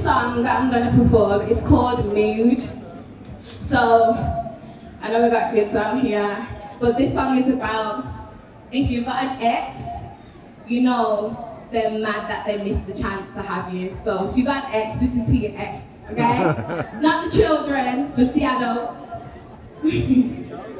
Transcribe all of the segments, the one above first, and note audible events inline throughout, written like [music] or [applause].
this song that I'm going to perform is called Mood. So, I know we got kids out here, but this song is about if you've got an ex, you know they're mad that they missed the chance to have you. So if you got an ex, this is to your ex, okay? [laughs] Not the children, just the adults. [laughs]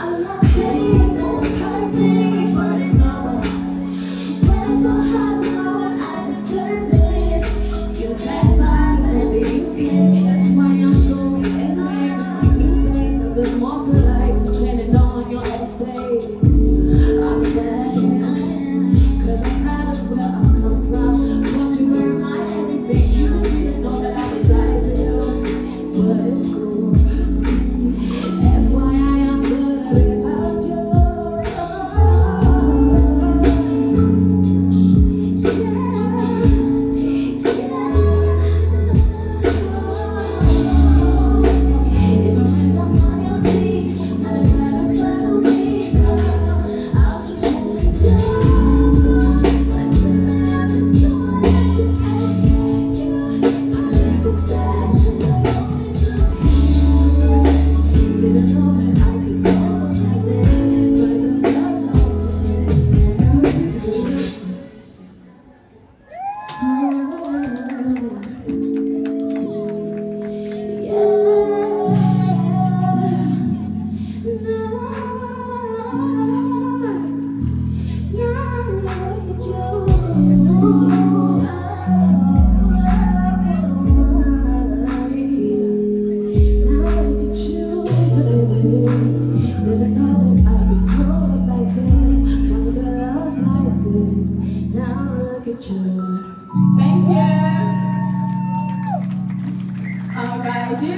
I'm not Now look at you. Thank you. All right.